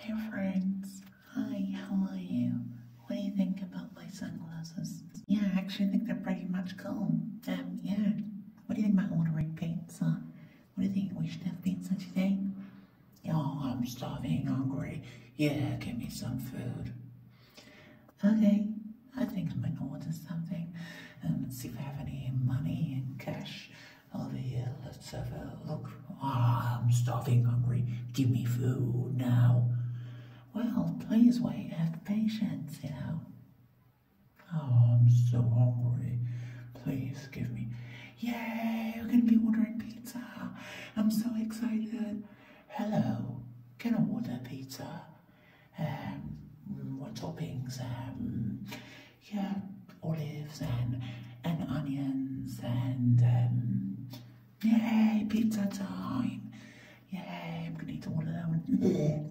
Hey friends, hi, how are you? What do you think about my sunglasses? Yeah, I actually think they're pretty much cool. Um, yeah. What do you think about ordering pizza? What do you think? We should have pizza today? Oh, I'm starving, hungry. Yeah, give me some food. Okay, I think I'm gonna order something. Um, let's see if I have any money and cash over here. Let's have a look. Ah, I'm starving, hungry. Give me food. Please wait. Have patience, you know. Oh, I'm so hungry. Please give me. Yay! We're gonna be ordering pizza. I'm so excited. Hello. Can I order pizza? Um, what toppings? Um, yeah, olives and and onions and um, yay, pizza time. Yay! I'm gonna eat all of them.